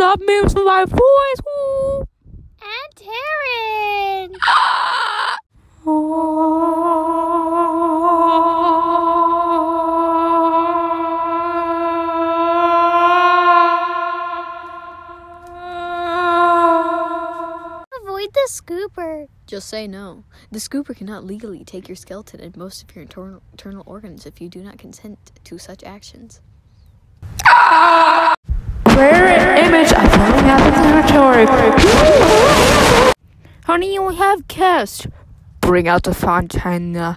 love memes with my voice. Woo. And Terrance. Avoid the scooper. Just say no. The scooper cannot legally take your skeleton and most of your internal, internal organs if you do not consent to such actions. Honey, we have guests. Bring out the fountain. uh,